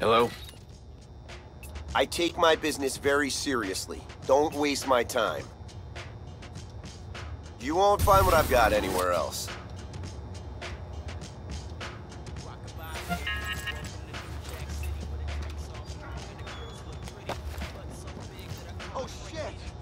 Hello? I take my business very seriously. Don't waste my time. You won't find what I've got anywhere else. Oh shit!